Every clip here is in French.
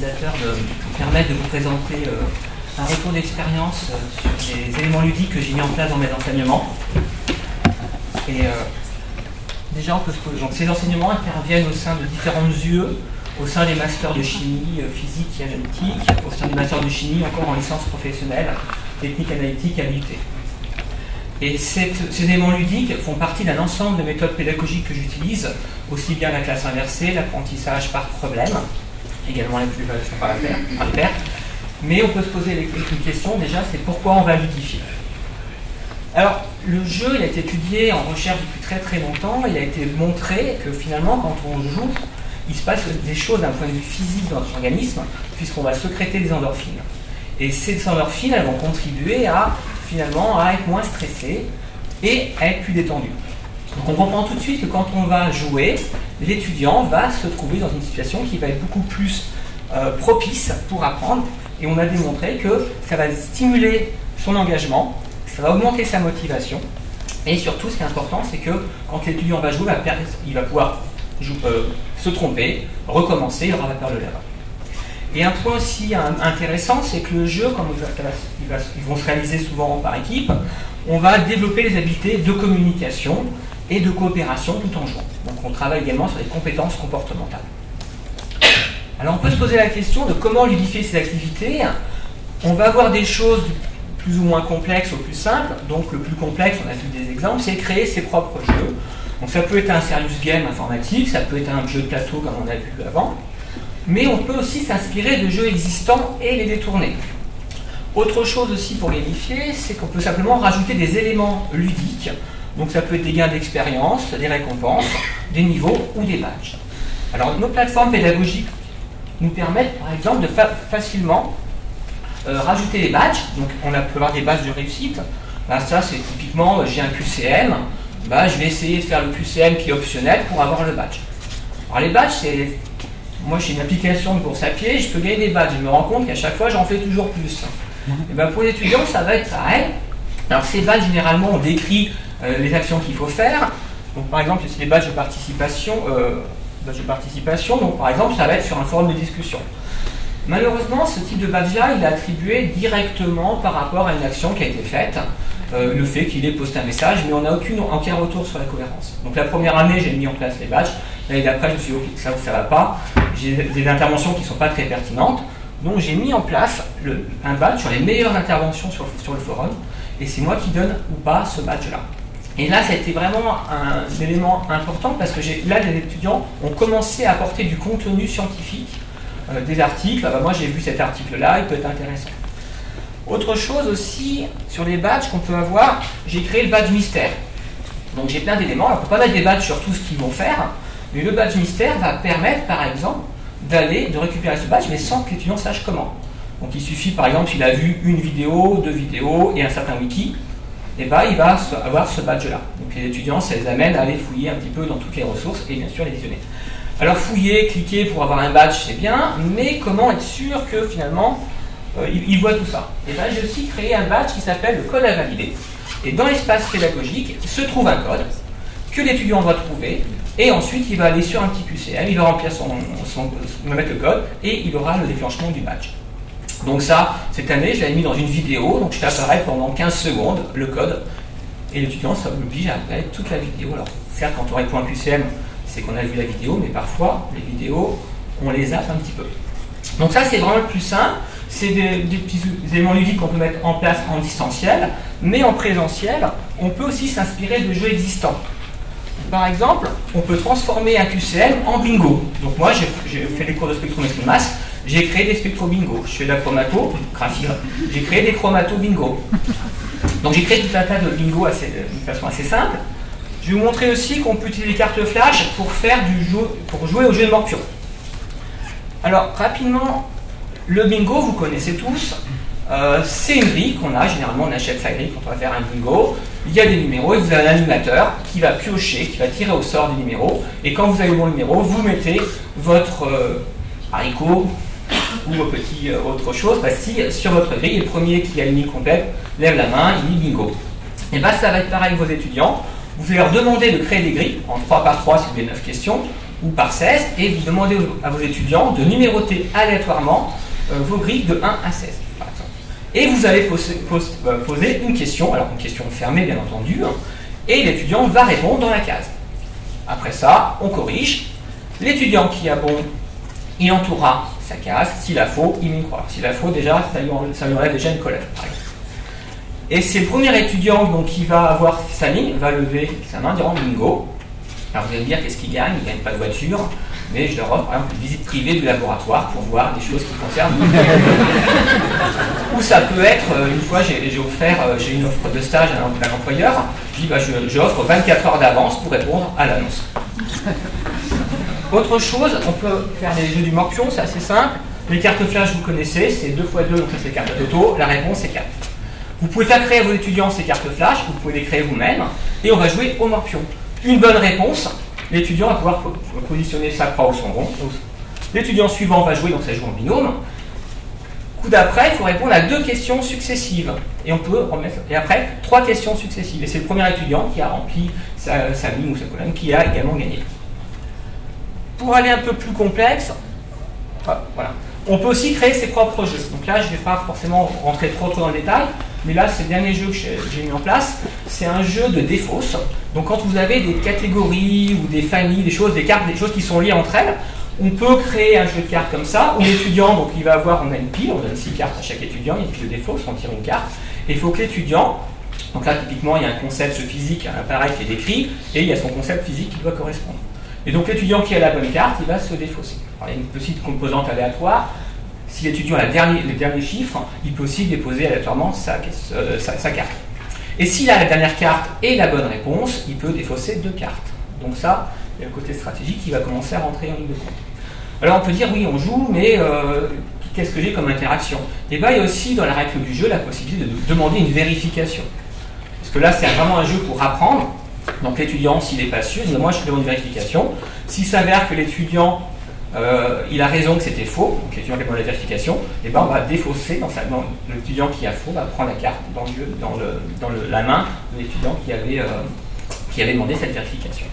de me permettre de vous présenter un retour d'expérience sur les éléments ludiques que j'ai mis en place dans mes enseignements. Et déjà, poser. Donc, ces enseignements interviennent au sein de différentes UE, au sein des masters de chimie, physique et analytique, au sein des masters de chimie encore en licence professionnelle, technique analytique à l'UT. Et ces éléments ludiques font partie d'un ensemble de méthodes pédagogiques que j'utilise, aussi bien la classe inversée, l'apprentissage par problème, également l'évaluation par paire. Mais on peut se poser une question déjà, c'est pourquoi on va ludifier? Alors, le jeu, il a été étudié en recherche depuis très très longtemps, il a été montré que finalement, quand on joue, il se passe des choses d'un point de vue physique dans notre organisme, puisqu'on va sécréter des endorphines. Et ces endorphines, elles vont contribuer à finalement être moins stressé et à être plus détendu. Donc on comprend tout de suite que quand on va jouer, l'étudiant va se trouver dans une situation qui va être beaucoup plus euh, propice pour apprendre et on a démontré que ça va stimuler son engagement, ça va augmenter sa motivation et surtout ce qui est important c'est que quand l'étudiant va jouer, il va pouvoir euh, se tromper, recommencer, il aura la peur de l'erreur. Et un point aussi intéressant, c'est que le jeu, comme ils vont se réaliser souvent par équipe, on va développer les habiletés de communication et de coopération tout en jouant. Donc on travaille également sur les compétences comportementales. Alors on peut se poser la question de comment ludifier ces activités. On va avoir des choses plus ou moins complexes au plus simples. Donc le plus complexe, on a vu des exemples, c'est créer ses propres jeux. Donc ça peut être un serious game informatique, ça peut être un jeu de plateau comme on a vu avant mais on peut aussi s'inspirer de jeux existants et les détourner. Autre chose aussi pour gamifier, c'est qu'on peut simplement rajouter des éléments ludiques. Donc ça peut être des gains d'expérience, des récompenses, des niveaux ou des badges. Alors nos plateformes pédagogiques nous permettent par exemple de facilement euh, rajouter des badges. Donc on a peut avoir des badges de réussite. Là, ça c'est typiquement j'ai un QCM, bah, je vais essayer de faire le QCM qui est optionnel pour avoir le badge. Alors les badges c'est moi j'ai une application de course à pied, je peux gagner des badges. Je me rends compte qu'à chaque fois j'en fais toujours plus. Et ben pour les étudiants, ça va être pareil. Alors ces badges, généralement, on décrit euh, les actions qu'il faut faire. Donc par exemple, c'est des badges de participation. Euh, de participation. Donc par exemple, ça va être sur un forum de discussion. Malheureusement, ce type de badge-là, il est attribué directement par rapport à une action qui a été faite. Euh, le fait qu'il ait posté un message, mais on n'a aucune, aucun retour sur la cohérence. Donc la première année, j'ai mis en place les badges. L'année d'après, je me suis dit, ok, ça ne va pas. J'ai des interventions qui ne sont pas très pertinentes. Donc j'ai mis en place un badge sur les meilleures interventions sur le forum. Et c'est moi qui donne ou pas ce badge-là. Et là, été vraiment un, élément important parce que là, les étudiants ont commencé à apporter du contenu scientifique, euh, des articles. Ah bah, moi, j'ai vu cet article-là, il peut être intéressant. Autre chose aussi, sur les badges qu'on peut avoir, j'ai créé le badge mystère. Donc j'ai plein d'éléments. On ne peut pas mettre des badges sur tout ce qu'ils vont faire, mais le badge mystère va permettre, par exemple, d'aller, de récupérer ce badge, mais sans que l'étudiant sache comment. Donc il suffit, par exemple, s'il a vu une vidéo, deux vidéos et un certain wiki, et eh ben, il va avoir ce badge-là. Donc les étudiants, ça les amène à aller fouiller un petit peu dans toutes les ressources et bien sûr les visionner. Alors fouiller, cliquer pour avoir un badge, c'est bien, mais comment être sûr que finalement euh, il, voit tout ça? Et là, j'ai aussi créé un badge qui s'appelle le code à valider. Et dans l'espace pédagogique se trouve un code que l'étudiant doit trouver, et ensuite il va aller sur un petit QCM, il va remplir son, son, mettre le code, et il aura le déclenchement du badge. Donc ça, cette année, je l'ai mis dans une vidéo, donc je apparaître pendant 15 secondes le code, et l'étudiant, ça oblige à apparaître toute la vidéo. Alors, certes, quand on répond un QCM, c'est qu'on a vu la vidéo, mais parfois, les vidéos, on les zappe un petit peu. Donc ça, c'est vraiment le plus simple c'est des, petits éléments ludiques qu'on peut mettre en place en distanciel, mais en présentiel, on peut aussi s'inspirer de jeux existants. Par exemple, on peut transformer un QCM en bingo. Donc moi, j'ai fait des cours de spectrométrie de masse, j'ai créé des spectro bingo. Je fais de la chromato, j'ai créé des chromato bingo. Donc j'ai créé tout un tas de bingo de façon assez simple. Je vais vous montrer aussi qu'on peut utiliser les cartes flash pour jouer au jeu de morpion. Alors, rapidement, le bingo, vous connaissez tous, euh, c'est une grille qu'on a, généralement on achète sa grille quand on va faire un bingo. Il y a des numéros et vous avez un animateur qui va piocher, qui va tirer au sort des numéros. Et quand vous avez le bon numéro, vous mettez votre euh, haricot ou petit euh, autre chose bah, sur votre grille. Le premier qui a une ligne complète lève la main, il dit bingo. Et bien ça va être pareil avec vos étudiants. Vous allez leur demander de créer des grilles en 3 par 3 si vous avez 9 questions ou par 16, et vous demandez à vos étudiants de numéroter aléatoirement euh, vos grilles de 1 à 16, par exemple. Et vous allez euh, poser, une question, alors une question fermée bien entendu, hein, et l'étudiant va répondre dans la case. Après ça, on corrige. L'étudiant qui a bon, il entourera sa case. S'il a faux, il une croix. S'il a faux, déjà, ça lui, enlève déjà une colère, par exemple. Et c'est le premier étudiant donc, qui va avoir sa ligne, va lever sa main, dire bingo. Alors vous allez me dire qu'est-ce qu'il gagne? Il ne gagne pas de voiture, mais je leur offre par exemple une visite privée du laboratoire pour voir des choses qui concernent. Ou ça peut être, euh, une fois j'ai offert, euh, j'ai une offre de stage à un, employeur, je dis bah, j'offre 24 heures d'avance pour répondre à l'annonce. Autre chose, on peut faire des jeux du morpion, c'est assez simple. Les cartes flash, vous connaissez, c'est 2 x 2, donc ça c'est cartes toto, la réponse est 4. Vous pouvez faire créer à vos étudiants ces cartes flash, vous pouvez les créer vous-même, et on va jouer au morpion. Une bonne réponse, l'étudiant va pouvoir positionner sa croix ou son rond. L'étudiant suivant va jouer, donc ça joue en binôme. Coup d'après, il faut répondre à deux questions successives. Et on peut remettre. Et après, trois questions successives. Et c'est le premier étudiant qui a rempli sa ligne ou sa colonne qui a également gagné. Pour aller un peu plus complexe, voilà. On peut aussi créer ses propres jeux. Donc là, je ne vais pas forcément rentrer trop trop dans le détail, mais là, c'est le dernier jeu que j'ai mis en place. C'est un jeu de défausse. Donc quand vous avez des catégories ou des familles, des choses, des cartes, des choses qui sont liées entre elles, on peut créer un jeu de cartes comme ça, où l'étudiant, donc il va avoir, on a une pile, on donne six cartes à chaque étudiant, il y a une pile de défausse, on tire une carte, et il faut que l'étudiant, donc là typiquement il y a un concept physique, un appareil qui est décrit, et il y a son concept physique qui doit correspondre. Et donc l'étudiant qui a la bonne carte, il va se défausser. il y a une petite composante aléatoire, si l'étudiant a dernier, les derniers chiffres, il peut aussi déposer aléatoirement euh, sa, carte. Et s'il a la dernière carte et la bonne réponse, il peut défausser deux cartes. Donc ça, il y a le côté stratégique qui va commencer à rentrer en ligne de compte. Alors on peut dire oui, on joue, mais euh, qu'est-ce que j'ai comme interaction? Et eh bien il y a aussi dans la règle du jeu la possibilité de demander une vérification. Parce que là, c'est vraiment un jeu pour apprendre. Donc l'étudiant, s'il n'est pas sûr, il dit moi je demande une vérification. S'il s'avère que l'étudiant euh, il a raison que c'était faux, donc l'étudiant répond à la vérification, et ben on va défausser l'étudiant qui a faux va prendre la carte dans, la main de l'étudiant qui avait, euh, qui avait demandé cette vérification.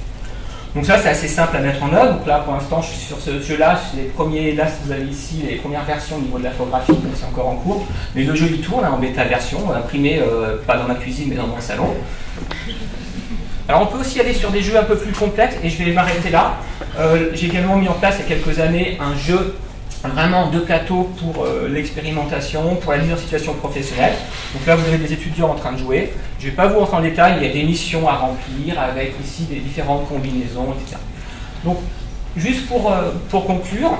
Donc ça c'est assez simple à mettre en œuvre. Donc là pour l'instant je suis sur ce jeu-là, les premiers, là vous avez ici les premières versions au niveau de donc c'est encore en cours. Mais le jeu il tourne hein, en bêta version, imprimé euh, pas dans ma cuisine mais dans mon salon. Alors on peut aussi aller sur des jeux un peu plus complexes et je vais m'arrêter là. Euh, j'ai également mis en place il y a quelques années un jeu vraiment de plateau pour euh, l'expérimentation, pour la mise en situation professionnelle. Donc là, vous avez des étudiants en train de jouer. Je ne vais pas vous rentrer en détail, il y a des missions à remplir avec ici des différentes combinaisons, etc. Donc, juste pour, euh, pour conclure,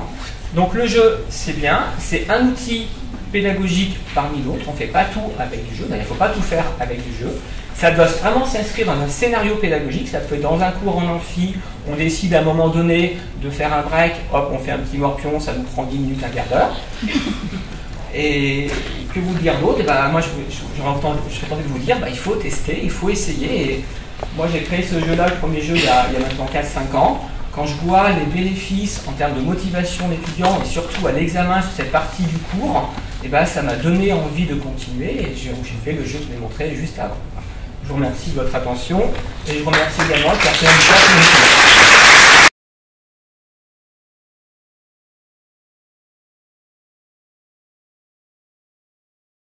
donc le jeu, c'est bien, c'est un outil pédagogique parmi d'autres. On ne fait pas tout avec du jeu, il ne faut pas tout faire avec du jeu. Ça doit vraiment s'inscrire dans un scénario pédagogique. Ça peut être dans un cours en amphi, on décide à un moment donné de faire un break, hop, on fait un petit morpion, ça nous prend 10 minutes, un quart d'heure. Et que vous dire d'autre? Bah, Moi, je, je, je, de vous dire, bah, il faut tester, il faut essayer. Et moi, j'ai créé ce jeu-là, le premier jeu, il y a, il y a maintenant 4-5 ans. Quand je vois les bénéfices en termes de motivation d'étudiants et surtout à l'examen sur cette partie du cours, et bah, ça m'a donné envie de continuer et j'ai fait le jeu que je l'ai montré juste avant. Je vous remercie de votre attention et je remercie également le personnel du